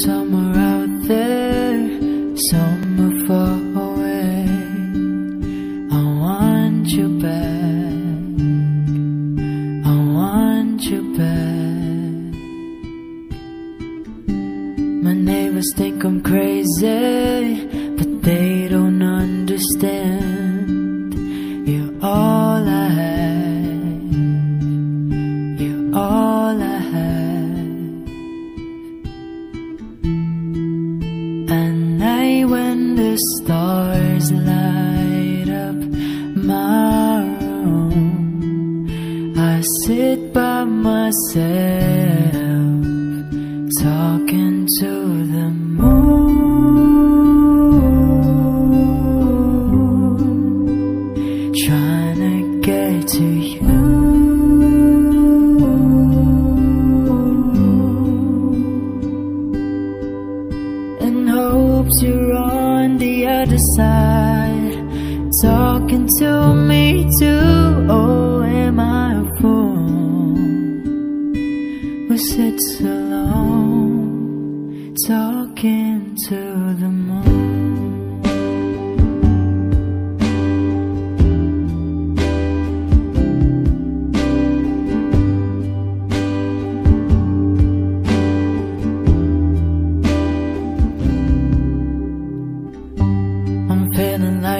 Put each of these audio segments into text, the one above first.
somewhere out there, somewhere far away. I want you back. I want you back. My neighbors think I'm crazy, the stars light up my room, I sit by myself, talking to side, talking to me too. Oh, am I a fool? Who sits alone, talking to the moon?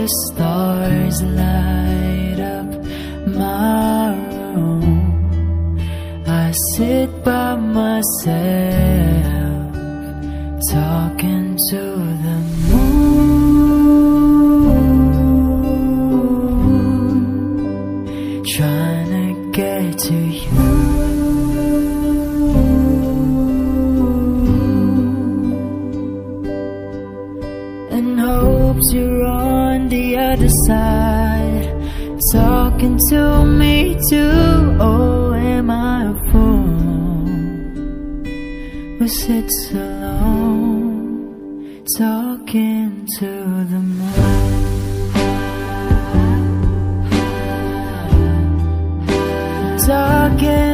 The stars light up my room, I sit by myself, talking to the moon, Hopes you're on the other side, talking to me too. Oh, am I a fool who sits alone, talking to the moon, talking